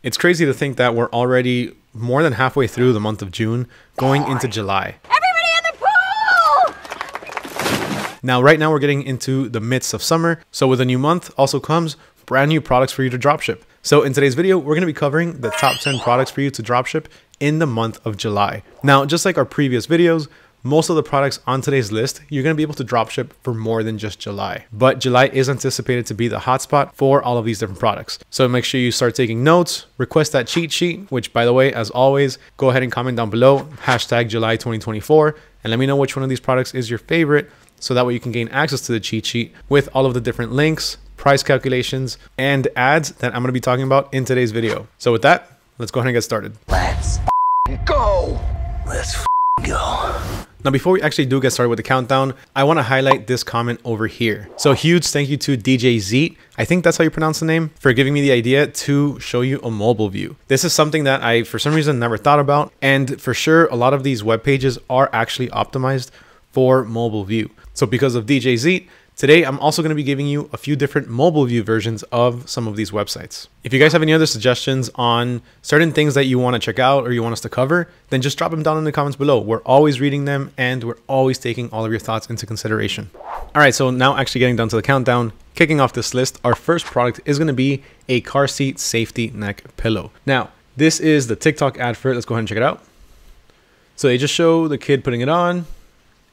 It's crazy to think that we're already more than halfway through the month of June, going into July. Everybody in the pool! Now, right now, we're getting into the midst of summer, so with a new month also comes brand new products for you to dropship. So, in today's video, we're going to be covering the top 10 products for you to dropship in the month of July. Now, just like our previous videos, most of the products on today's list, you're going to be able to dropship for more than just July. But July is anticipated to be the hotspot for all of these different products. So make sure you start taking notes, request that cheat sheet, which by the way, as always, go ahead and comment down below, hashtag July 2024, and let me know which one of these products is your favorite so that way you can gain access to the cheat sheet with all of the different links, price calculations, and ads that I'm going to be talking about in today's video. So with that, let's go ahead and get started. Let's go. Let's go. Now, before we actually do get started with the countdown, I want to highlight this comment over here. So huge thank you to DJ Zeet, I think that's how you pronounce the name, for giving me the idea to show you a mobile view. This is something that I, for some reason, never thought about. And for sure, a lot of these web pages are actually optimized for mobile view. So because of DJ Zeet, Today, I'm also going to be giving you a few different mobile view versions of some of these websites. If you guys have any other suggestions on certain things that you want to check out or you want us to cover, then just drop them down in the comments below. We're always reading them and we're always taking all of your thoughts into consideration. All right, so now actually getting down to the countdown, kicking off this list, our first product is going to be a car seat safety neck pillow. Now, this is the TikTok ad for it. Let's go ahead and check it out. So they just show the kid putting it on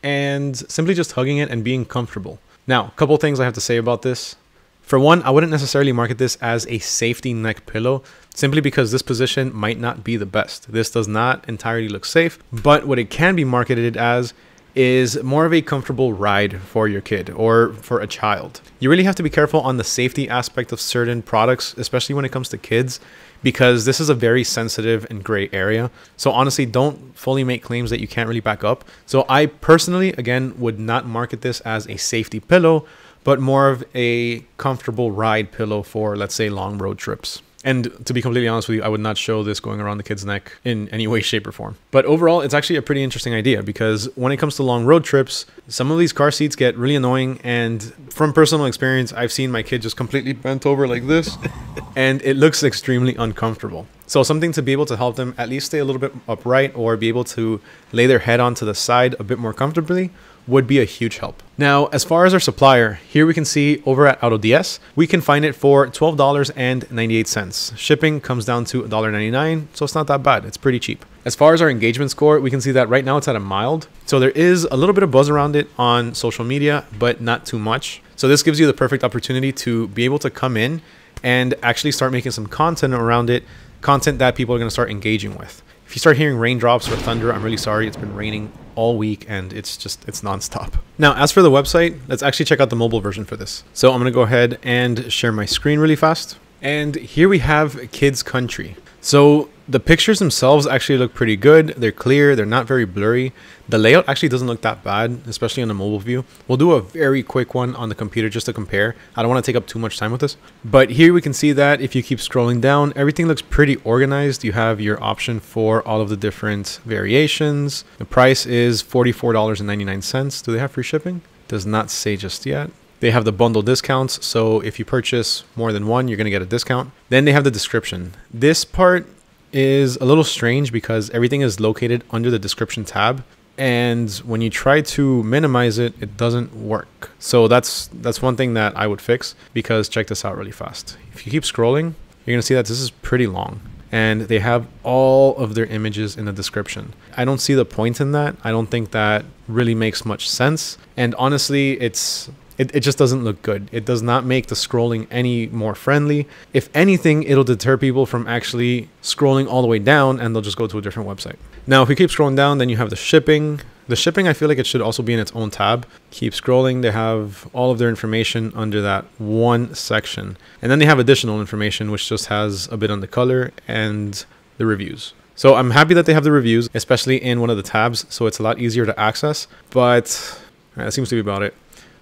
and simply just hugging it and being comfortable. Now, a couple things I have to say about this. For one, I wouldn't necessarily market this as a safety neck pillow simply because this position might not be the best. This does not entirely look safe, but what it can be marketed as is more of a comfortable ride for your kid or for a child. You really have to be careful on the safety aspect of certain products, especially when it comes to kids, because this is a very sensitive and gray area. So honestly, don't fully make claims that you can't really back up. So I personally, again, would not market this as a safety pillow, but more of a comfortable ride pillow for, let's say, long road trips. And to be completely honest with you, I would not show this going around the kid's neck in any way, shape, or form. But overall, it's actually a pretty interesting idea because when it comes to long road trips, some of these car seats get really annoying. And from personal experience, I've seen my kid just completely bent over like this, and it looks extremely uncomfortable. So something to be able to help them at least stay a little bit upright or be able to lay their head onto the side a bit more comfortably would be a huge help. Now, as far as our supplier, here we can see over at AutoDS, we can find it for $12.98. Shipping comes down to $1.99, so it's not that bad. It's pretty cheap. As far as our engagement score, we can see that right now it's at a mild. So there is a little bit of buzz around it on social media, but not too much. So this gives you the perfect opportunity to be able to come in and actually start making some content around it, content that people are going to start engaging with. If you start hearing raindrops or thunder, I'm really sorry. It's been raining all week and it's just it's nonstop. Now, as for the website, let's actually check out the mobile version for this. So I'm to go ahead and share my screen really fast. And here we have Kids Country. So the pictures themselves actually look pretty good. They're clear, they're not very blurry. The layout actually doesn't look that bad, especially on the mobile view. We'll do a very quick one on the computer just to compare. I don't want to take up too much time with this. But here we can see that if you keep scrolling down, everything looks pretty organized. You have your option for all of the different variations. The price is $44.99. Do they have free shipping? Does not say just yet. They have the bundle discounts, so if you purchase more than one, you're going to get a discount. Then they have the description. This part is a little strange because everything is located under the description tab and when you try to minimize it it doesn't work so that's that's one thing that i would fix because check this out really fast if you keep scrolling you're going to see that this is pretty long and they have all of their images in the description. I don't see the point in that. I don't think that really makes much sense. And honestly, it's it, it just doesn't look good. It does not make the scrolling any more friendly. If anything, it'll deter people from actually scrolling all the way down and they'll just go to a different website. Now, if we keep scrolling down, then you have the shipping. The shipping, I feel like it should also be in its own tab. Keep scrolling. They have all of their information under that one section. And then they have additional information, which just has a bit on the color and the reviews. So I'm happy that they have the reviews, especially in one of the tabs, so it's a lot easier to access. But eh, that seems to be about it.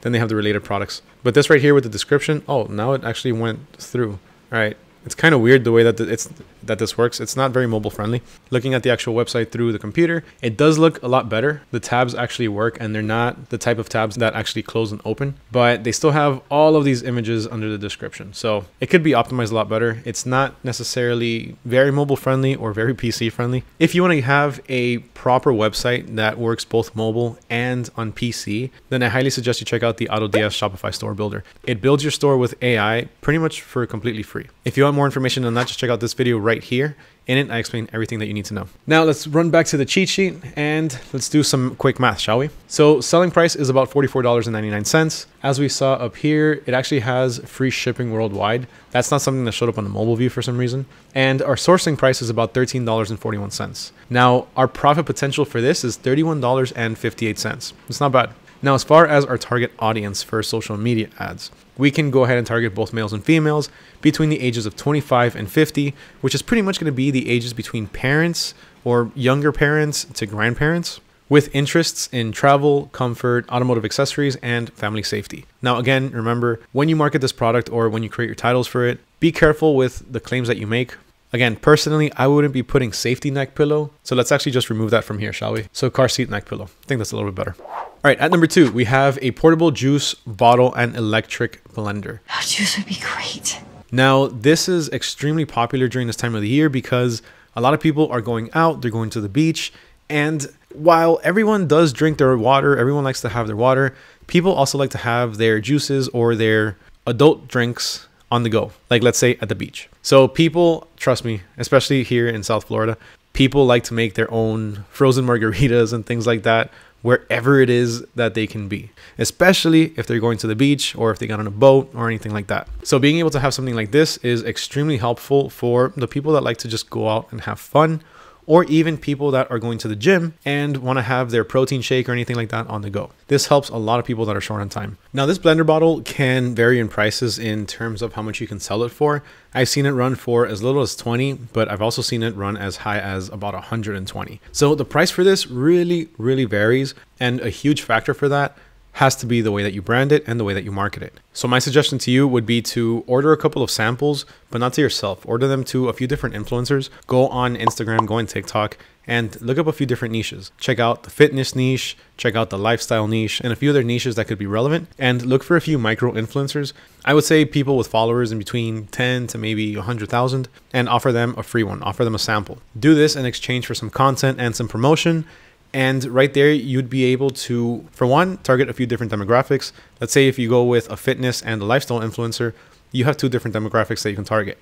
Then they have the related products. But this right here with the description, oh, now it actually went through. All right. It's kind of weird the way that it's that this works. It's not very mobile friendly. Looking at the actual website through the computer, it does look a lot better. The tabs actually work and they're not the type of tabs that actually close and open, but they still have all of these images under the description. So it could be optimized a lot better. It's not necessarily very mobile friendly or very PC friendly. If you want to have a proper website that works both mobile and on PC, then I highly suggest you check out the AutoDS Shopify store builder. It builds your store with AI pretty much for completely free. If you want more information on that, just check out this video right here. In it, I explain everything that you need to know. Now let's run back to the cheat sheet and let's do some quick math, shall we? So selling price is about $44.99. As we saw up here, it actually has free shipping worldwide. That's not something that showed up on the mobile view for some reason. And our sourcing price is about $13.41. Now our profit potential for this is $31.58. It's not bad. Now, as far as our target audience for social media ads, we can go ahead and target both males and females between the ages of 25 and 50, which is pretty much going to be the ages between parents or younger parents to grandparents with interests in travel, comfort, automotive accessories, and family safety. Now, again, remember when you market this product or when you create your titles for it, be careful with the claims that you make. Again, personally, I wouldn't be putting safety neck pillow. So let's actually just remove that from here, shall we? So car seat neck pillow. I think that's a little bit better. All right, at number two, we have a portable juice bottle and electric blender. Oh, juice would be great. Now, this is extremely popular during this time of the year because a lot of people are going out, they're going to the beach, and while everyone does drink their water, everyone likes to have their water, people also like to have their juices or their adult drinks on the go, like let's say at the beach. So, people, trust me, especially here in South Florida, people like to make their own frozen margaritas and things like that wherever it is that they can be, especially if they're going to the beach or if they got on a boat or anything like that. So, being able to have something like this is extremely helpful for the people that like to just go out and have fun. Or even people that are going to the gym and want to have their protein shake or anything like that on the go. This helps a lot of people that are short on time. Now, this blender bottle can vary in prices in terms of how much you can sell it for. I've seen it run for as little as 20, but I've also seen it run as high as about 120. So the price for this really, really varies. And a huge factor for that has to be the way that you brand it and the way that you market it. So my suggestion to you would be to order a couple of samples, but not to yourself. Order them to a few different influencers. Go on Instagram, go on TikTok, and look up a few different niches. Check out the fitness niche, check out the lifestyle niche, and a few other niches that could be relevant. And look for a few micro influencers. I would say people with followers in between 10 to maybe 100,000 and offer them a free one, offer them a sample. Do this in exchange for some content and some promotion. And right there, you'd be able to, for one, target a few different demographics. Let's say if you go with a fitness and a lifestyle influencer, you have two different demographics that you can target,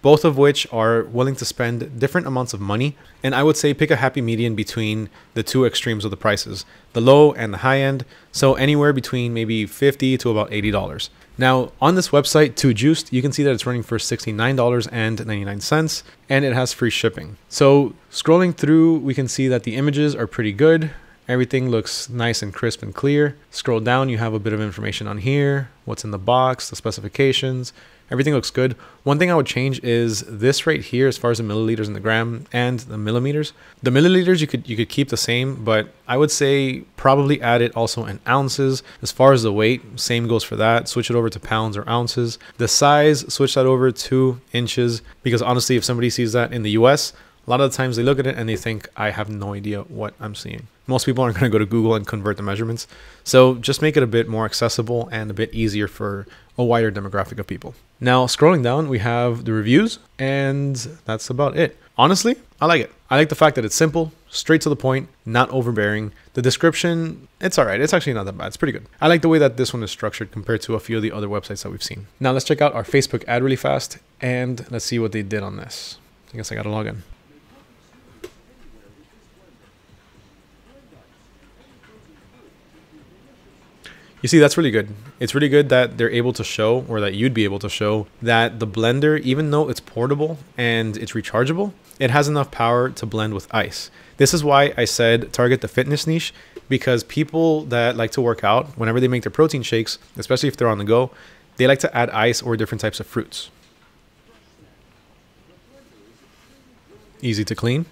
both of which are willing to spend different amounts of money. And I would say pick a happy median between the two extremes of the prices, the low and the high end. So anywhere between maybe 50 to about $80. Now, on this website, Too Juiced, you can see that it's running for $69.99 and it has free shipping. So, scrolling through, we can see that the images are pretty good. Everything looks nice and crisp and clear. Scroll down, you have a bit of information on here, what's in the box, the specifications. Everything looks good. One thing I would change is this right here as far as the milliliters and the gram and the millimeters. The milliliters you could you could keep the same, but I would say probably add it also in ounces. As far as the weight, same goes for that. Switch it over to pounds or ounces. The size, switch that over to inches because honestly, if somebody sees that in the US, a lot of the times they look at it and they think, I have no idea what I'm seeing. Most people aren't going to go to Google and convert the measurements. So just make it a bit more accessible and a bit easier for a wider demographic of people. Now, scrolling down, we have the reviews, and that's about it. Honestly, I like it. I like the fact that it's simple, straight to the point, not overbearing. The description, it's all right. It's actually not that bad. It's pretty good. I like the way that this one is structured compared to a few of the other websites that we've seen. Now, let's check out our Facebook ad really fast, and let's see what they did on this. I guess I got to log in. You see, that's really good. It's really good that they're able to show, or that you'd be able to show, that the blender, even though it's portable and it's rechargeable, it has enough power to blend with ice. This is why I said target the fitness niche, because people that like to work out, whenever they make their protein shakes, especially if they're on the go, they like to add ice or different types of fruits. Easy to clean.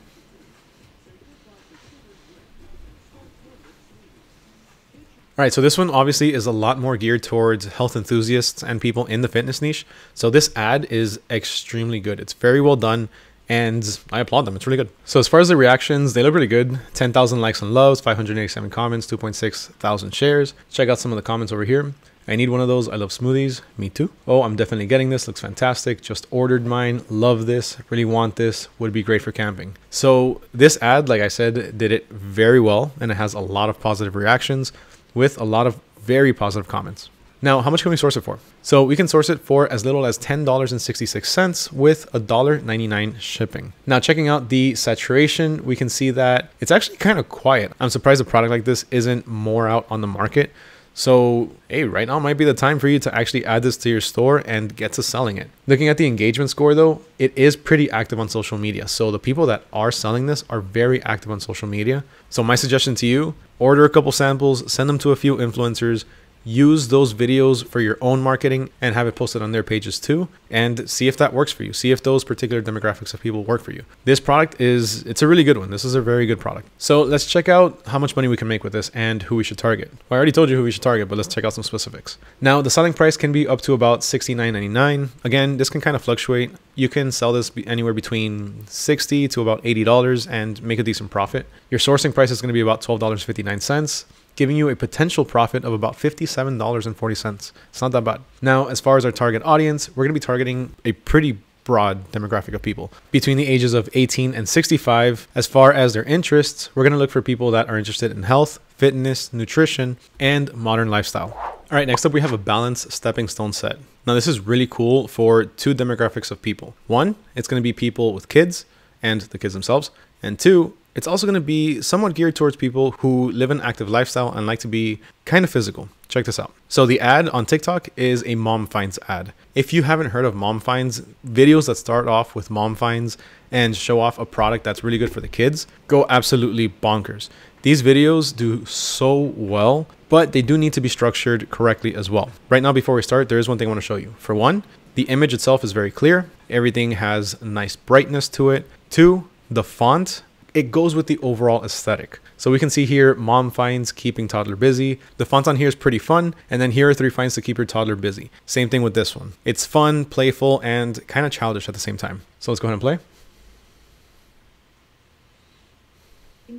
All right, so this one obviously is a lot more geared towards health enthusiasts and people in the fitness niche. So this ad is extremely good. It's very well done and I applaud them. It's really good. So as far as the reactions, they look really good. 10,000 likes and loves, 587 comments, 2.6 thousand shares. Check out some of the comments over here. I need one of those. I love smoothies. Me too. Oh, I'm definitely getting this. Looks fantastic. Just ordered mine. Love this. Really want this. Would be great for camping. So this ad, like I said, did it very well and it has a lot of positive reactions with a lot of very positive comments. Now, how much can we source it for? So we can source it for as little as $10.66 with $1.99 shipping. Now, checking out the saturation, we can see that it's actually kind of quiet. I'm surprised a product like this isn't more out on the market. So, hey, right now might be the time for you to actually add this to your store and get to selling it. Looking at the engagement score though, it is pretty active on social media. So, the people that are selling this are very active on social media. So, my suggestion to you order a couple samples, send them to a few influencers, use those videos for your own marketing and have it posted on their pages too and see if that works for you. See if those particular demographics of people work for you. This product is it's a really good one. This is a very good product. So let's check out how much money we can make with this and who we should target. Well, i already told you who we should target but let's check out some specifics. Now the selling price can be up to about $69.99 again this can kind of fluctuate. You can sell this anywhere between 60 to about $80 and make a decent profit. Your sourcing price is going to be about $12.59 giving you a potential profit of about $57.40. It's not that bad. Now, as far as our target audience, we're going to be targeting a pretty broad demographic of people between the ages of 18 and 65. As far as their interests, we're going to look for people that are interested in health, fitness, nutrition, and modern lifestyle. All right, next up we have a balanced stepping stone set. Now this is really cool for two demographics of people. One, it's going to be people with kids and the kids themselves. And two, it's also going to be somewhat geared towards people who live an active lifestyle and like to be kind of physical. Check this out. So the ad on TikTok is a mom finds ad. If you haven't heard of mom finds, videos that start off with mom finds and show off a product that's really good for the kids, go absolutely bonkers. These videos do so well, but they do need to be structured correctly as well. Right now, before we start, there is one thing I want to show you. For one, the image itself is very clear. Everything has nice brightness to it. Two, the font it goes with the overall aesthetic. So we can see here, mom finds keeping toddler busy. The font on here is pretty fun. And then here are three finds to keep your toddler busy. Same thing with this one. It's fun, playful, and kind of childish at the same time. So let's go ahead and play.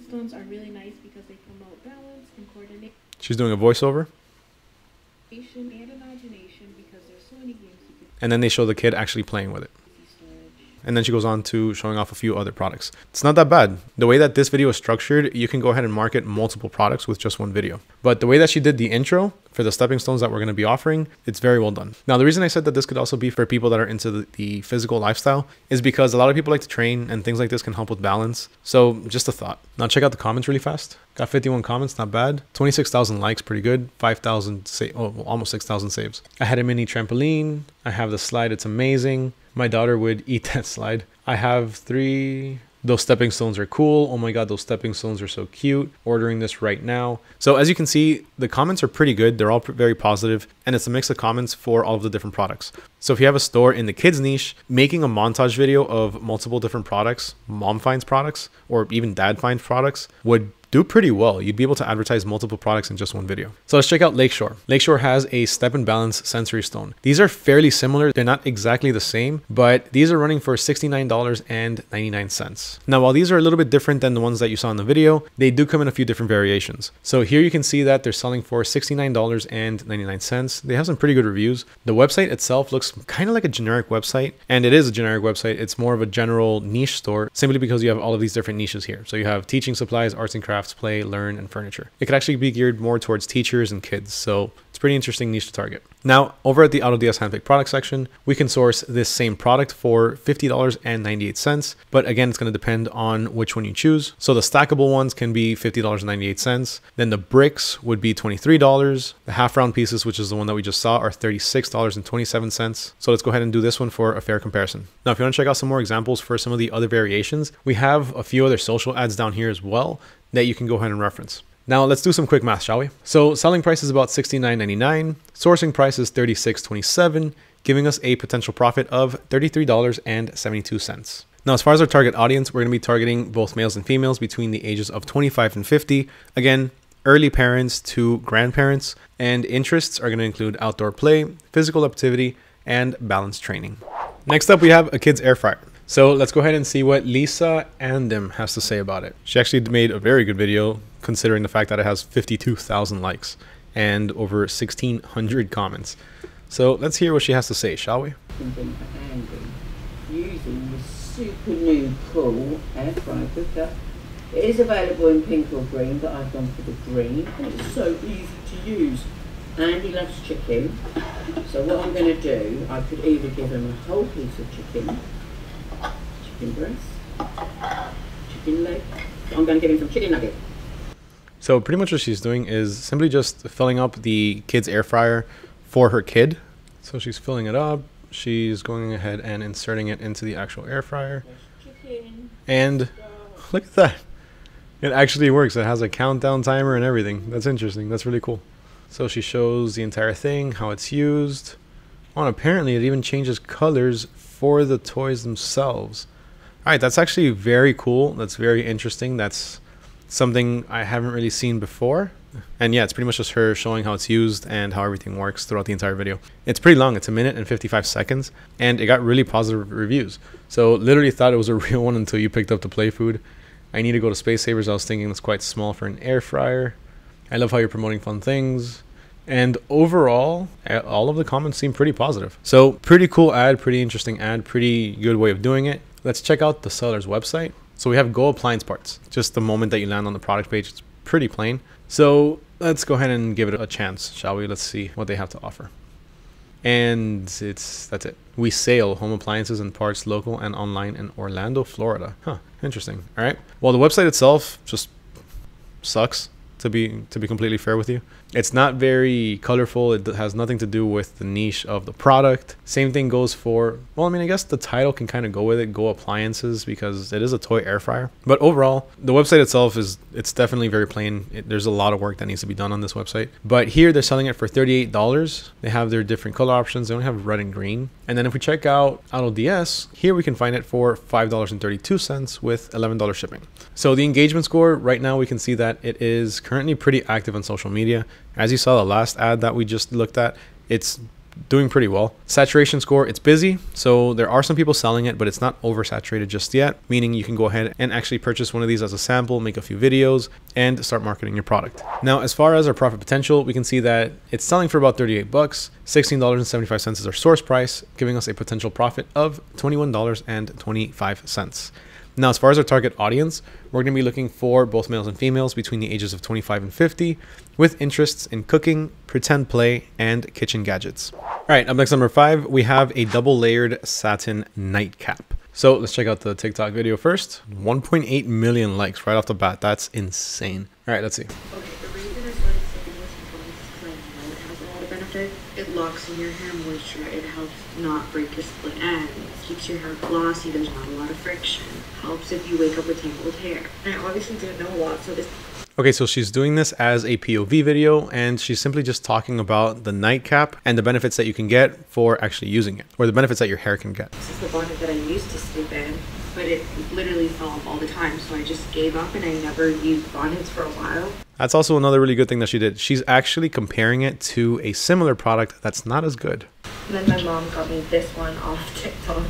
Stones are really nice because they promote balance and coordination She's doing a voiceover. and imagination because there's so many games you could And then they show the kid actually playing with it. And then she goes on to showing off a few other products. It's not that bad. The way that this video is structured, you can go ahead and market multiple products with just one video. But the way that she did the intro for the stepping stones that we're going to be offering, it's very well done. Now, the reason I said that this could also be for people that are into the, the physical lifestyle is because a lot of people like to train and things like this can help with balance. So just a thought. Now check out the comments really fast. Got 51 comments, not bad. 26,000 likes, pretty good. 5,000, sa- oh, well, almost 6,000 saves. I had a mini trampoline. I have the slide. It's amazing. My daughter would eat that slide. I have three. Those stepping stones are cool. Oh my god, those stepping stones are so cute. Ordering this right now. So as you can see, the comments are pretty good. They're all very positive, and it's a mix of comments for all of the different products. So if you have a store in the kids niche, making a montage video of multiple different products, mom finds products, or even dad finds products would do pretty well. You'd be able to advertise multiple products in just one video. So let's check out Lakeshore. Lakeshore has a step and balance sensory stone. These are fairly similar. They're not exactly the same, but these are running for $69.99. Now, while these are a little bit different than the ones that you saw in the video, they do come in a few different variations. So here you can see that they're selling for $69.99. They have some pretty good reviews. The website itself looks kind of like a generic website, and it is a generic website. It's more of a general niche store simply because you have all of these different niches here. So you have teaching supplies, arts and crafts, play, learn, and furniture. It could actually be geared more towards teachers and kids. So pretty interesting niche to target. Now, over at the AutoDS handpick product section, we can source this same product for $50.98. But again, it's going to depend on which one you choose. So the stackable ones can be $50.98. Then the bricks would be $23. The half round pieces, which is the one that we just saw, are $36.27. So let's go ahead and do this one for a fair comparison. Now, if you want to check out some more examples for some of the other variations, we have a few other social ads down here as well that you can go ahead and reference. Now let's do some quick math, shall we? So selling price is about $69.99, sourcing price is $36.27, giving us a potential profit of $33.72. Now, as far as our target audience, we're going to be targeting both males and females between the ages of 25 and 50. Again, early parents to grandparents, and interests are going to include outdoor play, physical activity, and balance training. Next up, we have a kid's air fryer. So let's go ahead and see what Lisa Andem has to say about it. She actually made a very good video considering the fact that it has 52,000 likes and over 1,600 comments. So let's hear what she has to say, shall we? Using the super new cool air fry cooker. It is available in pink or green, but I've gone for the green. And it's so easy to use. Andy loves chicken, so what I'm going to do, I could either give him a whole piece of chicken, chicken breast, chicken leg. I'm going to give him some chicken nugget. So pretty much what she's doing is simply just filling up the kid's air fryer for her kid. So she's filling it up. She's going ahead and inserting it into the actual air fryer. And look at that. It actually works. It has a countdown timer and everything. That's interesting. That's really cool. So she shows the entire thing, how it's used. Oh, and apparently it even changes colors for the toys themselves. All right, that's actually very cool. That's very interesting. That's something I haven't really seen before. And yeah, it's pretty much just her showing how it's used and how everything works throughout the entire video. It's pretty long. It's a minute and 55 seconds, and it got really positive reviews. So literally thought it was a real one until you picked up the Play Food. I need to go to Space Savers. I was thinking it's quite small for an air fryer. I love how you're promoting fun things. And overall, all of the comments seem pretty positive. So pretty cool ad, pretty interesting ad, pretty good way of doing it. Let's check out the seller's website. So we have Go Appliance Parts. Just the moment that you land on the product page, it's pretty plain. So let's go ahead and give it a chance, shall we? Let's see what they have to offer. And it's that's it. We sell home appliances and parts local and online in Orlando, Florida. Huh, interesting. All right. Well, the website itself just sucks to be to be completely fair with you. It's not very colorful. It has nothing to do with the niche of the product. Same thing goes for well, I mean, I guess the title can kind of go with it, Go Appliances, because it is a toy air fryer. But overall, the website itself is it's definitely very plain. It, there's a lot of work that needs to be done on this website. But here they're selling it for $38. They have their different color options. They only have red and green. And then if we check out AutoDS, here we can find it for $5.32 with $11 shipping. So the engagement score right now we can see that it is currently pretty active on social media. As you saw the last ad that we just looked at, it's doing pretty well. Saturation score, it's busy. So there are some people selling it, but it's not oversaturated just yet, meaning you can go ahead and actually purchase one of these as a sample, make a few videos, and start marketing your product. Now, as far as our profit potential, we can see that it's selling for about 38 bucks. $16.75 is our source price, giving us a potential profit of $21.25. Now, as far as our target audience, we're going to be looking for both males and females between the ages of 25 and 50 with interests in cooking, pretend play, and kitchen gadgets. All right, up next, number five, we have a double layered satin nightcap. So let's check out the TikTok video first. 1.8 million likes right off the bat. That's insane. All right, let's see. In your hair moisture, it helps not break your split ends, keeps your hair glossy, there's not a lot of friction, helps if you wake up with tangled hair. And I obviously didn't know a lot, so this Okay, so she's doing this as a POV video and she's simply just talking about the nightcap and the benefits that you can get for actually using it or the benefits that your hair can get. This is the bonnet that I used to sleep in, but it literally fell off all the time, so I just gave up and I never used bonnets for a while. That's also another really good thing that she did. She's actually comparing it to a similar product that's not as good. And then my mom got me this one off TikTok.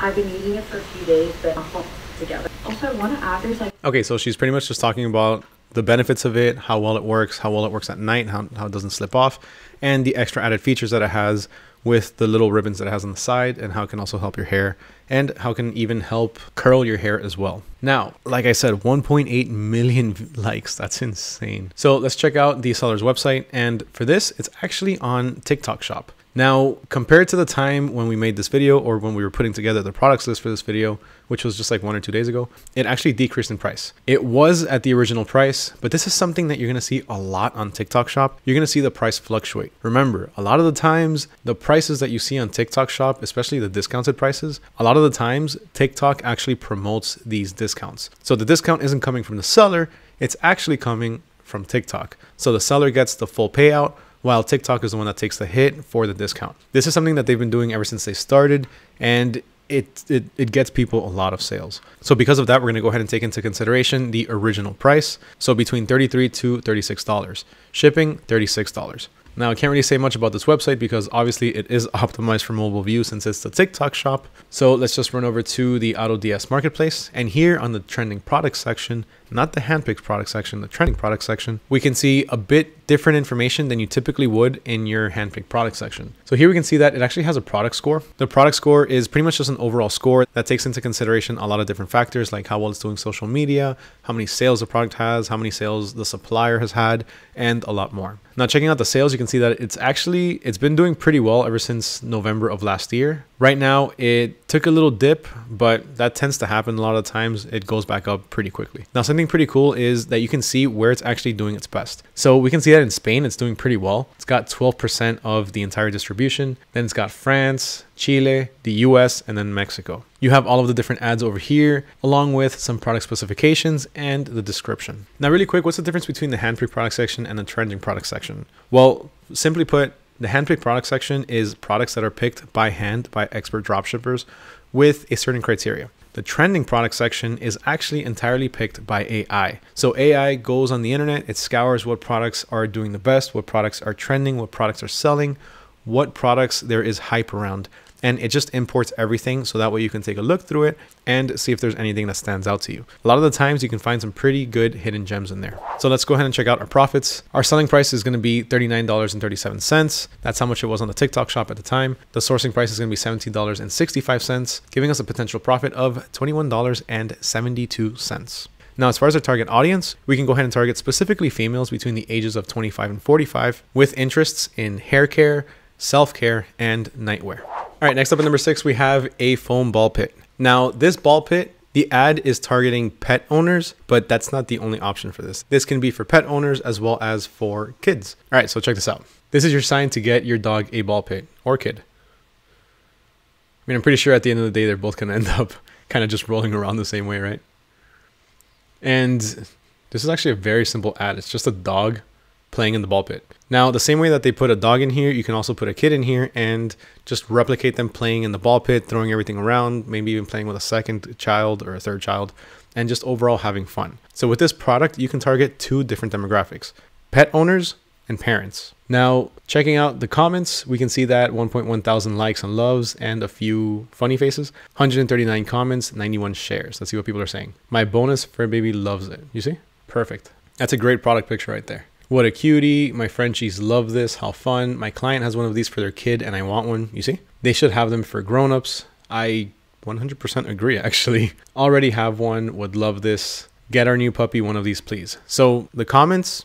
I've been using it for a few days, but all together. Also, I want to add there's like Okay, so she's pretty much just talking about the benefits of it, how well it works, how well it works at night, how, how it doesn't slip off, and the extra added features that it has with the little ribbons that it has on the side, and how it can also help your hair, and how it can even help curl your hair as well. Now, like I said, 1.8 million likes. That's insane. So let's check out the seller's website. And for this, it's actually on TikTok Shop. Now, compared to the time when we made this video or when we were putting together the products list for this video, which was just like one or two days ago, it actually decreased in price. It was at the original price, but this is something that you're gonna see a lot on TikTok Shop. You're gonna see the price fluctuate. Remember, a lot of the times, the prices that you see on TikTok Shop, especially the discounted prices, a lot of the times, TikTok actually promotes these discounts. So the discount isn't coming from the seller, it's actually coming from TikTok. So the seller gets the full payout while TikTok is the one that takes the hit for the discount. This is something that they've been doing ever since they started, and it, it, it gets people a lot of sales. So because of that, we're going to go ahead and take into consideration the original price. So between 33 to $36. Shipping, $36. Now, I can't really say much about this website because obviously it is optimized for mobile view since it's the TikTok shop. So let's just run over to the AutoDS marketplace. And here on the trending products section, not the handpicked product section, the trending product section, we can see a bit different information than you typically would in your handpicked product section. So here we can see that it actually has a product score. The product score is pretty much just an overall score that takes into consideration a lot of different factors like how well it's doing social media, how many sales the product has, how many sales the supplier has had, and a lot more. Now checking out the sales, you can see that it's actually, it's been doing pretty well ever since November of last year. Right now, it took a little dip, but that tends to happen a lot of times. It goes back up pretty quickly. Now, something pretty cool is that you can see where it's actually doing its best. So we can see that in Spain, it's doing pretty well. It's got 12% of the entire distribution. Then it's got France, Chile, the US, and then Mexico. You have all of the different ads over here, along with some product specifications and the description. Now, really quick, what's the difference between the handpicked product section and the trending product section? Well, simply put, the handpicked product section is products that are picked by hand by expert dropshippers with a certain criteria. The trending product section is actually entirely picked by AI. So AI goes on the internet, it scours what products are doing the best, what products are trending, what products are selling, what products there is hype around and it just imports everything so that way you can take a look through it and see if there's anything that stands out to you. A lot of the times you can find some pretty good hidden gems in there. So let's go ahead and check out our profits. Our selling price is going to be $39.37. That's how much it was on the TikTok shop at the time. The sourcing price is going to be $17.65, giving us a potential profit of $21.72. Now, as far as our target audience, we can go ahead and target specifically females between the ages of 25 and 45 with interests in hair care, self-care, and nightwear. All right, next up at number six, we have a foam ball pit. Now, this ball pit, the ad is targeting pet owners, but that's not the only option for this. This can be for pet owners as well as for kids. All right, so check this out. This is your sign to get your dog a ball pit or kid. I mean, I'm pretty sure at the end of the day, they're both going to end up kind of just rolling around the same way, right? And this is actually a very simple ad. It's just a dog playing in the ball pit. Now, the same way that they put a dog in here, you can also put a kid in here and just replicate them playing in the ball pit, throwing everything around, maybe even playing with a second child or a third child, and just overall having fun. So with this product, you can target two different demographics, pet owners and parents. Now, checking out the comments, we can see that 1.1 thousand likes and loves and a few funny faces, 139 comments, 91 shares. Let's see what people are saying. My bonus fur baby loves it. You see? Perfect. That's a great product picture right there. What a cutie. My Frenchies love this. How fun. My client has one of these for their kid and I want one. You see? They should have them for grown-ups. I 100% agree actually. Already have one. Would love this. Get our new puppy one of these please. So the comments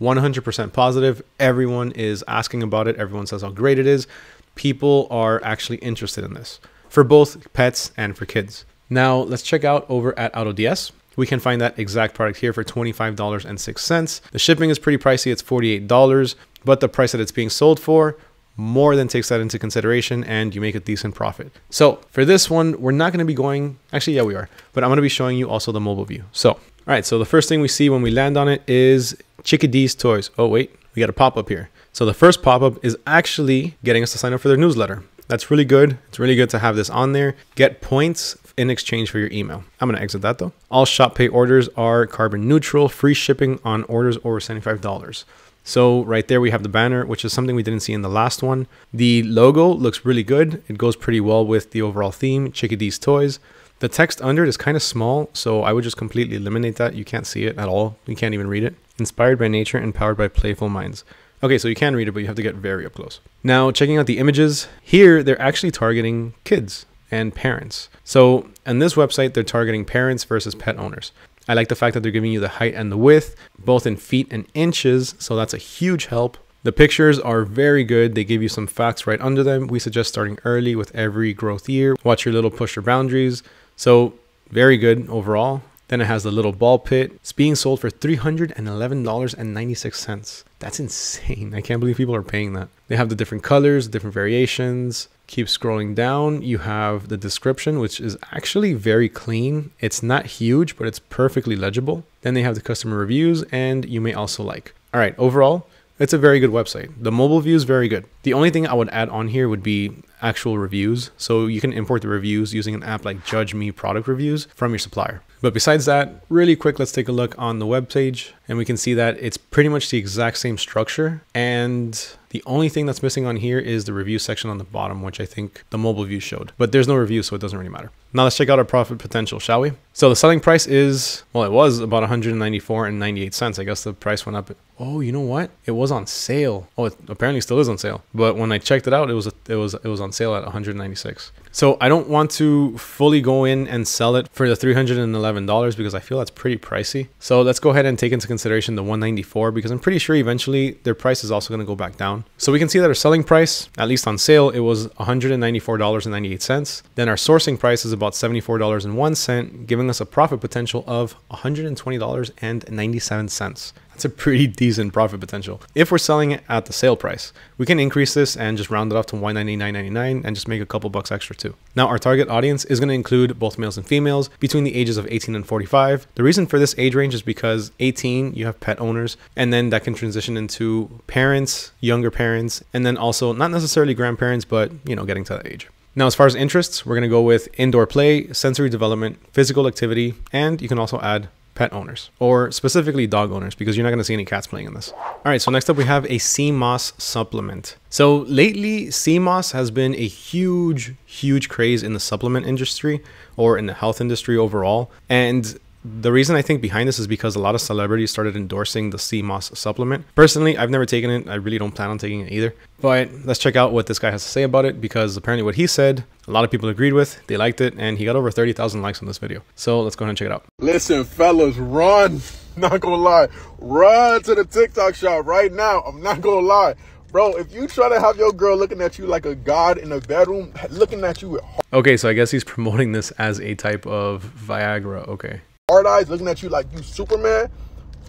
100% positive. Everyone is asking about it. Everyone says how great it is. People are actually interested in this for both pets and for kids. Now let's check out over at AutoDS. We can find that exact product here for $25.06. The shipping is pretty pricey, it's $48, but the price that it's being sold for more than takes that into consideration and you make a decent profit. So for this one, we're not going to be going, actually, yeah, we are, but I'm going to be showing you also the mobile view. So, all right, so the first thing we see when we land on it is Chickadee's Toys. Oh, wait, we got a pop up here. So the first pop up is actually getting us to sign up for their newsletter. That's really good. It's really good to have this on there. Get points in exchange for your email. I'm going to exit that though. All shop pay orders are carbon neutral, free shipping on orders over $75. So right there we have the banner, which is something we didn't see in the last one. The logo looks really good. It goes pretty well with the overall theme, Chickadee's Toys. The text under it is kind of small, so I would just completely eliminate that. You can't see it at all. You can't even read it. Inspired by nature and powered by playful minds. Okay, so you can read it, but you have to get very up close. Now, checking out the images, here they're actually targeting kids and parents. So on this website, they're targeting parents versus pet owners. I like the fact that they're giving you the height and the width, both in feet and inches. So that's a huge help. The pictures are very good. They give you some facts right under them. We suggest starting early with every growth year. Watch your little pusher boundaries. So very good overall. Then it has the little ball pit. It's being sold for $311.96. That's insane. I can't believe people are paying that. They have the different colors, different variations. Keep scrolling down. You have the description, which is actually very clean. It's not huge, but it's perfectly legible. Then they have the customer reviews, and you may also like. All right, overall, it's a very good website. The mobile view is very good. The only thing I would add on here would be actual reviews. So you can import the reviews using an app like Judge.me Product Reviews from your supplier. But besides that, really quick, let's take a look on the web page and we can see that it's pretty much the exact same structure. And the only thing that's missing on here is the review section on the bottom, which I think the mobile view showed, but there's no review, so it doesn't really matter. Now let's check out our profit potential, shall we? So the selling price is, well, it was about 194 and 98 cents. I guess the price went up. Oh, you know what? It was on sale. Oh, it apparently still is on sale. But when I checked it out, it was it was it was on sale at 196. So I don't want to fully go in and sell it for the $311 because I feel that's pretty pricey. So let's go ahead and take into consideration the 194 because I'm pretty sure eventually their price is also going to go back down. So we can see that our selling price, at least on sale, it was $194.98. Then our sourcing price is about $74.01, giving us a profit potential of $120.97. That's a pretty decent profit potential. If we're selling it at the sale price, we can increase this and just round it up to $199.99 and just make a couple bucks extra too. Now, our target audience is going to include both males and females between the ages of 18 and 45. The reason for this age range is because 18, you have pet owners, and then that can transition into parents, younger parents, and then also not necessarily grandparents, but you know, getting to that age. Now, as far as interests, we're going to go with indoor play, sensory development, physical activity, and you can also add pet owners or specifically dog owners because you're not going to see any cats playing in this. All right, so next up we have a moss supplement. So lately, moss has been a huge, huge craze in the supplement industry or in the health industry overall. And the reason I think behind this is because a lot of celebrities started endorsing the sea moss supplement. Personally, I've never taken it. I really don't plan on taking it either. But let's check out what this guy has to say about it because apparently what he said, a lot of people agreed with, they liked it, and he got over 30,000 likes on this video. So let's go ahead and check it out. Listen, fellas, run. Not gonna lie. Run to the TikTok shop right now. I'm not gonna lie. Bro, if you try to have your girl looking at you like a god in a bedroom, looking at you with Okay, so I guess he's promoting this as a type of Viagra. Okay. Hard eyes, looking at you like you Superman,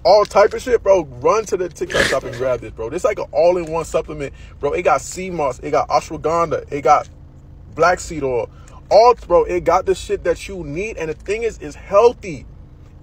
all type of shit, bro, run to the TikTok shop and grab this, bro. This like an all-in-one supplement, bro. It got sea moss, it got ashwagandha, it got black seed oil. All, bro, it got the shit that you need, and the thing is, it's healthy.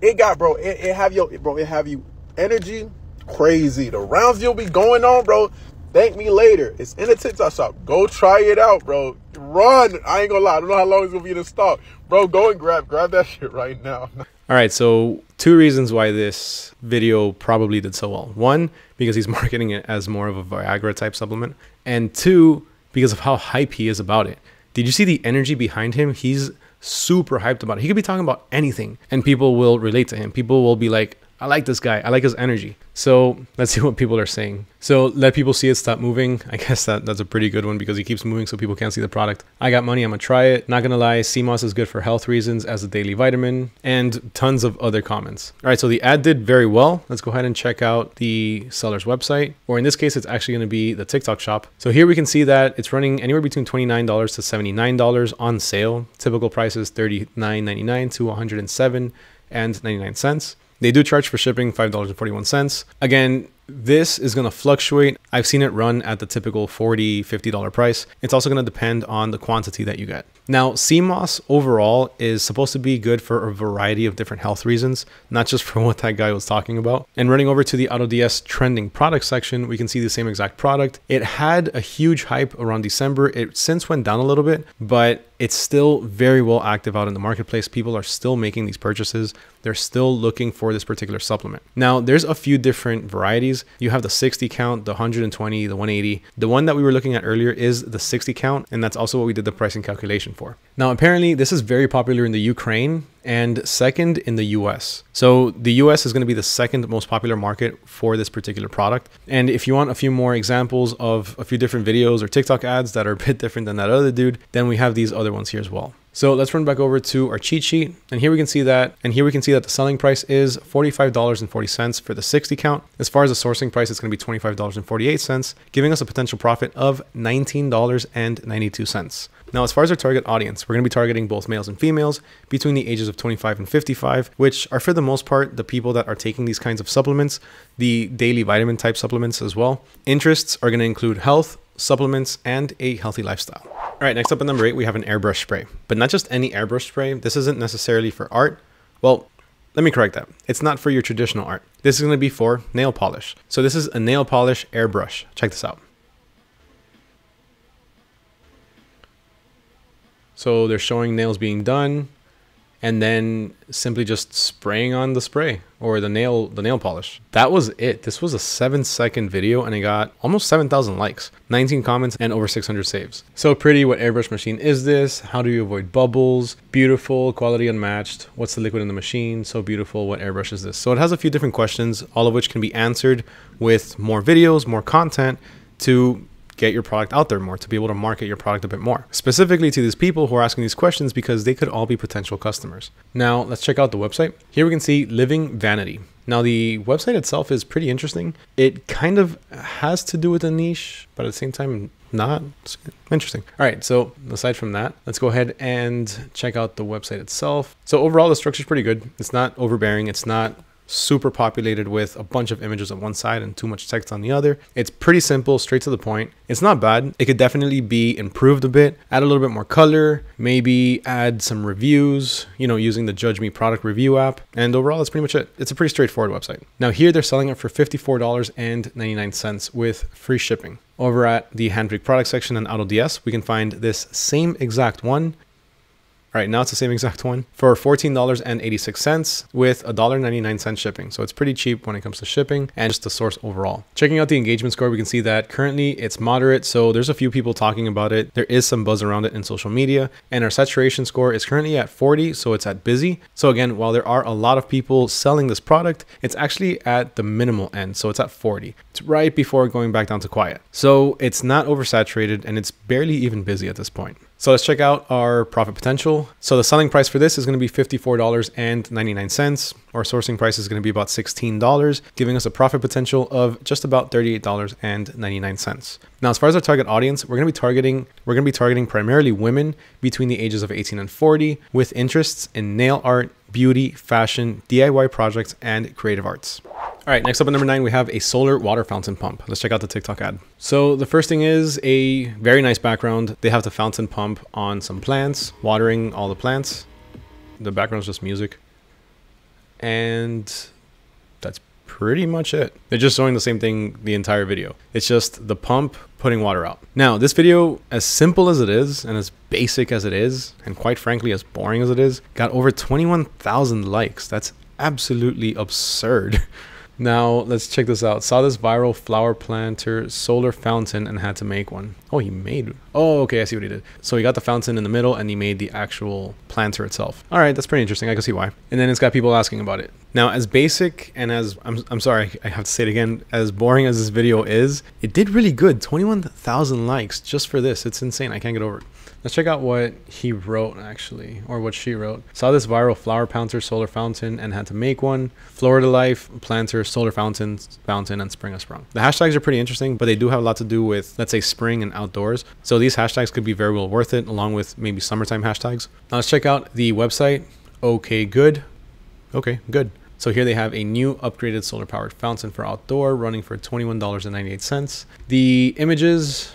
It got, bro, it, it have your, bro, it have you energy crazy. The rounds you'll be going on, bro. Thank me later. It's in the TikTok shop. Go try it out, bro. Run. I ain't gonna lie. I don't know how long it's gonna be in stock. Bro, go and grab grab that shit right now. All right, so two reasons why this video probably did so well. One, because he's marketing it as more of a Viagra type supplement, and two, because of how hype he is about it. Did you see the energy behind him? He's super hyped about it. He could be talking about anything and people will relate to him. People will be like, I like this guy. I like his energy. So let's see what people are saying. So let people see it stop moving. I guess that that's a pretty good one because he keeps moving so people can't see the product. I got money. I'm gonna try it. Not gonna lie, sea moss is good for health reasons as a daily vitamin and tons of other comments. All right, so the ad did very well. Let's go ahead and check out the seller's website, or in this case, it's actually gonna be the TikTok shop. So here we can see that it's running anywhere between $29 to $79 on sale. Typical prices $39.99 to 107 and 99 cents. They do charge for shipping $5.41. Again, this is going to fluctuate. I've seen it run at the typical $40, $50 price. It's also going to depend on the quantity that you get. Now, sea moss overall is supposed to be good for a variety of different health reasons, not just for what that guy was talking about. And running over to the AutoDS trending product section, we can see the same exact product. It had a huge hype around December. It since went down a little bit, but it's still very well active out in the marketplace. People are still making these purchases. They're still looking for this particular supplement. Now, there's a few different varieties. You have the 60 count, the 120, the 180. The one that we were looking at earlier is the 60 count, and that's also what we did the pricing calculation for. Now, apparently, this is very popular in the Ukraine and second in the US. So, the US is going to be the second most popular market for this particular product. And if you want a few more examples of a few different videos or TikTok ads that are a bit different than that other dude, then we have these other ones here as well. So let's run back over to our cheat sheet. And here we can see that, and here we can see that the selling price is $45.40 for the 60 count. As far as the sourcing price, it's going to be $25.48, giving us a potential profit of $19.92. Now, as far as our target audience, we're going to be targeting both males and females between the ages of 25 and 55, which are for the most part the people that are taking these kinds of supplements, the daily vitamin type supplements as well. Interests are going to include health, supplements, and a healthy lifestyle. All right, next up at number eight, we have an airbrush spray, but not just any airbrush spray. This isn't necessarily for art. Well, let me correct that. It's not for your traditional art. This is going to be for nail polish. So this is a nail polish airbrush. Check this out. So they're showing nails being done and then simply just spraying on the spray or the nail the nail polish. That was it. This was a 7 second video and it got almost 7,000 likes, 19 comments and over 600 saves. So pretty, what airbrush machine is this? How do you avoid bubbles? Beautiful, quality unmatched. What's the liquid in the machine? So beautiful, what airbrush is this? So it has a few different questions, all of which can be answered with more videos, more content to get your product out there more, to be able to market your product a bit more. Specifically to these people who are asking these questions because they could all be potential customers. Now, let's check out the website. Here we can see Living Vanity. Now, the website itself is pretty interesting. It kind of has to do with a niche, but at the same time, not it's interesting. All right, so aside from that, let's go ahead and check out the website itself. So overall, the structure is pretty good. It's not overbearing. It's not super populated with a bunch of images on one side and too much text on the other. It's pretty simple, straight to the point. It's not bad. It could definitely be improved a bit, add a little bit more color, maybe add some reviews, you know, using the Judge.me product review app. And overall, that's pretty much it. It's a pretty straightforward website. Now, here they're selling it for $54.99 with free shipping. Over at the handpicked product section in AutoDS, we can find this same exact one all right, now it's the same exact one for $14.86 with $1.99 shipping. So it's pretty cheap when it comes to shipping and just the source overall. Checking out the engagement score, we can see that currently it's moderate. So there's a few people talking about it. There is some buzz around it in social media and our saturation score is currently at 40. So it's at busy. So again, while there are a lot of people selling this product, it's actually at the minimal end. So it's at 40. It's right before going back down to quiet. So it's not oversaturated and it's barely even busy at this point. So let's check out our profit potential. So the selling price for this is going to be $54.99. Our sourcing price is going to be about $16, giving us a profit potential of just about $38.99. Now, as far as our target audience, we're going to be targeting we're going to be targeting primarily women between the ages of 18 and 40 with interests in nail art, beauty, fashion, DIY projects, and creative arts. All right, next up at number nine, we have a solar water fountain pump. Let's check out the TikTok ad. So the first thing is a very nice background. They have the fountain pump on some plants, watering all the plants. The background is just music. And that's pretty much it. They're just showing the same thing the entire video. It's just the pump putting water out. Now, this video, as simple as it is and as basic as it is, and quite frankly, as boring as it is, got over 21,000 likes. That's absolutely absurd. Now, let's check this out. Saw this viral flower planter solar fountain and had to make one. Oh, he made. Oh, okay, I see what he did. So he got the fountain in the middle and he made the actual planter itself. All right, that's pretty interesting. I can see why. And then it's got people asking about it. Now, as basic and as I'm, I'm sorry, I have to say it again, as boring as this video is, it did really good. 21,000 likes just for this. It's insane. I can't get over it. Let's check out what he wrote actually, or what she wrote. Saw this viral flower planter solar fountain and had to make one. Florida Life planter solar fountain, fountain, and spring has sprung. The hashtags are pretty interesting, but they do have a lot to do with, let's say, spring and outdoors. So these hashtags could be very well worth it, along with maybe summertime hashtags. Now let's check out the website. Okay, good. Okay, good. So here they have a new upgraded solar powered fountain for outdoor running for $21.98. The images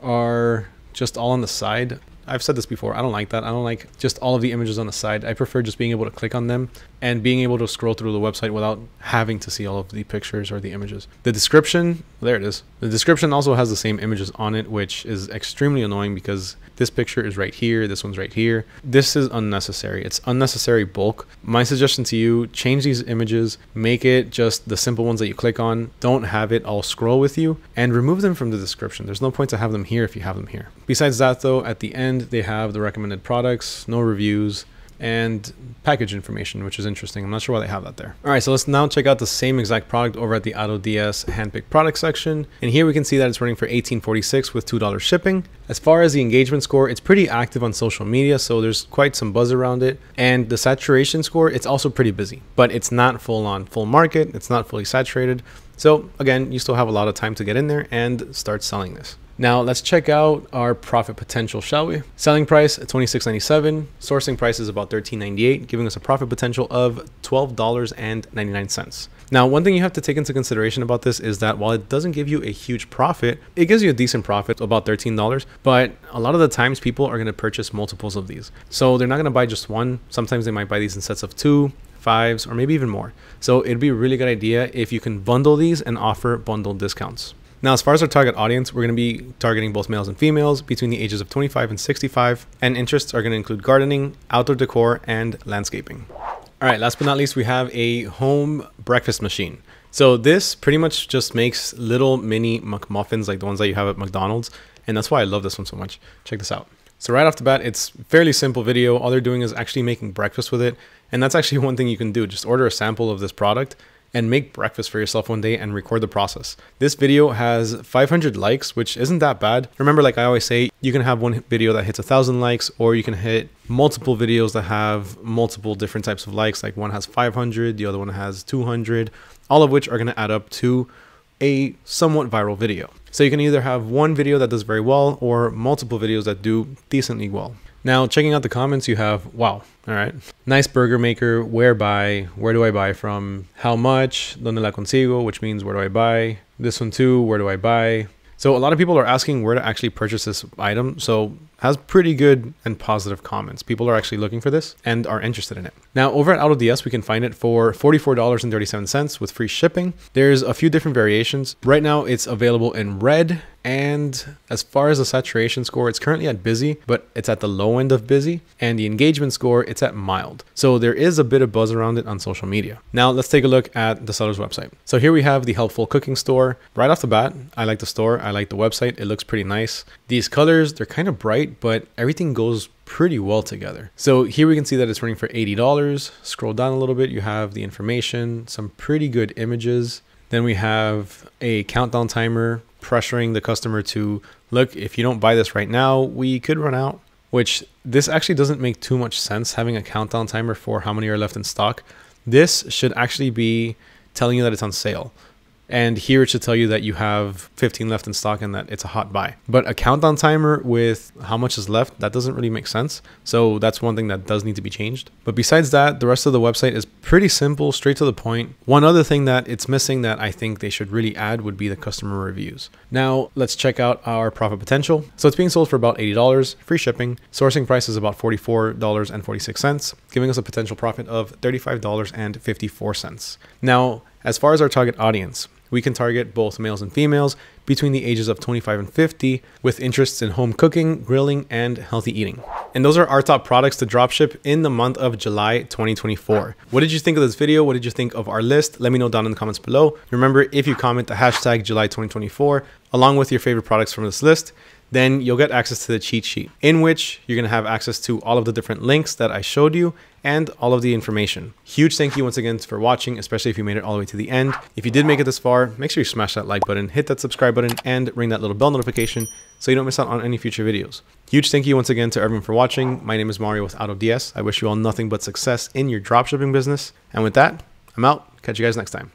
are just all on the side. I've said this before. I don't like that. I don't like just all of the images on the side. I prefer just being able to click on them and being able to scroll through the website without having to see all of the pictures or the images. The description, there it is. The description also has the same images on it, which is extremely annoying because this picture is right here, this one's right here. This is unnecessary. It's unnecessary bulk. My suggestion to you, change these images, make it just the simple ones that you click on. Don't have it all scroll with you and remove them from the description. There's no point to have them here if you have them here. Besides that though, at the end, they have the recommended products, no reviews, and package information, which is interesting. I'm not sure why they have that there. All right, so let's now check out the same exact product over at the AutoDS handpicked product section. And here we can see that it's running for 1846 with $2 shipping. As far as the engagement score, it's pretty active on social media, so there's quite some buzz around it. And the saturation score, it's also pretty busy, but it's not full on full market. It's not fully saturated. So again, you still have a lot of time to get in there and start selling this. Now let's check out our profit potential, shall we? Selling price at $26.97. Sourcing price is about $13.98, giving us a profit potential of $12.99. Now, one thing you have to take into consideration about this is that while it doesn't give you a huge profit, it gives you a decent profit, about $13. But a lot of the times people are going to purchase multiples of these. So they're not going to buy just one. Sometimes they might buy these in sets of 25s, or maybe even more. So it'd be a really good idea if you can bundle these and offer bundled discounts. Now, as far as our target audience, we're going to be targeting both males and females between the ages of 25 and 65, and interests are going to include gardening, outdoor decor, and landscaping. All right, last but not least, we have a home breakfast machine. So this pretty much just makes little mini McMuffins like the ones that you have at McDonald's, and that's why I love this one so much. Check this out. So right off the bat, it's fairly simple video. All they're doing is actually making breakfast with it, and that's actually one thing you can do. Just order a sample of this product and make breakfast for yourself one day and record the process. This video has 500 likes, which isn't that bad. Remember, like I always say, you can have one video that hits a thousand likes, or you can hit multiple videos that have multiple different types of likes. Like one has 500, the other one has 200, all of which are going to add up to a somewhat viral video. So you can either have one video that does very well or multiple videos that do decently well. Now, checking out the comments, you have, wow, all right. Nice burger maker, whereby, where do I buy from, how much, donde la consigo, which means where do I buy, this one too, where do I buy, so a lot of people are asking where to actually purchase this item. So has pretty good and positive comments. People are actually looking for this and are interested in it. Now over at AutoDS, we can find it for $44.37 with free shipping. There's a few different variations. Right now it's available in red and as far as the saturation score, it's currently at busy, but it's at the low end of busy. And the engagement score, it's at mild. So there is a bit of buzz around it on social media. Now let's take a look at the seller's website. So here we have the Helpful Cooking Store. Right off the bat, I like the store. I like the website. It looks pretty nice. These colors, they're kind of bright, but everything goes pretty well together. So here we can see that it's running for $80. Scroll down a little bit, you have the information, some pretty good images. Then we have a countdown timer pressuring the customer to look, if you don't buy this right now, we could run out. Which this actually doesn't make too much sense having a countdown timer for how many are left in stock. This should actually be telling you that it's on sale. And here it should tell you that you have 15 left in stock and that it's a hot buy. But a countdown timer with how much is left, that doesn't really make sense. So that's one thing that does need to be changed. But besides that, the rest of the website is pretty simple, straight to the point. One other thing that it's missing that I think they should really add would be the customer reviews. Now let's check out our profit potential. So it's being sold for about $80, free shipping. Sourcing price is about $44.46, giving us a potential profit of $35.54. Now, as far as our target audience, we can target both males and females between the ages of 25 and 50 with interests in home cooking, grilling, and healthy eating. And those are our top products to dropship in the month of July 2024. What did you think of this video? What did you think of our list? Let me know down in the comments below. Remember, if you comment the hashtag July 2024 along with your favorite products from this list, then you'll get access to the cheat sheet in which you're to have access to all of the different links that I showed you and all of the information. Huge thank you once again for watching, especially if you made it all the way to the end. If you did make it this far, make sure you smash that like button, hit that subscribe button, and ring that little bell notification so you don't miss out on any future videos. Huge thank you once again to everyone for watching. My name is Mario with AutoDS. I wish you all nothing but success in your dropshipping business. And with that, I'm out. Catch you guys next time.